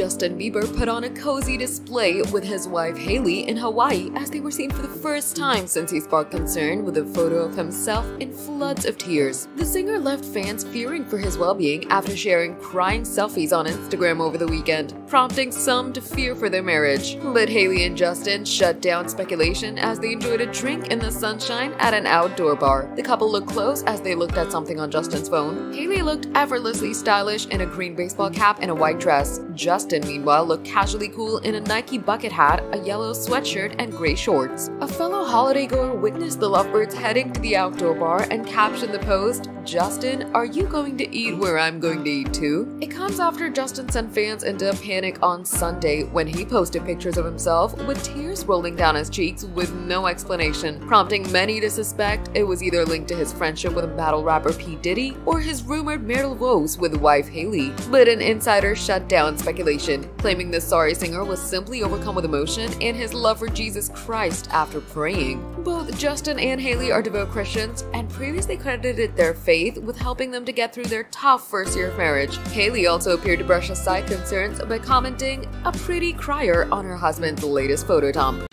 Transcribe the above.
Justin Bieber put on a cozy display with his wife Hailey in Hawaii as they were seen for the first time since he sparked concern with a photo of himself in floods of tears. The singer left fans fearing for his well-being after sharing crying selfies on Instagram over the weekend, prompting some to fear for their marriage. But Hailey and Justin shut down speculation as they enjoyed a drink in the sunshine at an outdoor bar. The couple looked close as they looked at something on Justin's phone. Hailey looked effortlessly stylish in a green baseball cap and a white dress. Justin, meanwhile, looked casually cool in a Nike bucket hat, a yellow sweatshirt, and gray shorts. A fellow holiday goer witnessed the lovebirds heading to the outdoor bar and captioned the post, Justin, are you going to eat where I'm going to eat too? It comes after Justin sent fans into a panic on Sunday when he posted pictures of himself with tears rolling down his cheeks with no explanation, prompting many to suspect it was either linked to his friendship with battle rapper P. Diddy or his rumored marital woes with wife Hailey. But an insider shut down speculation, claiming the sorry singer was simply overcome with emotion and his love for Jesus Christ after praying. Both Justin and Hailey are devout Christians and previously credited their faith with helping them to get through their tough first year of marriage. Hailey also appeared to brush aside concerns by commenting, a pretty crier on her husband's latest photo dump.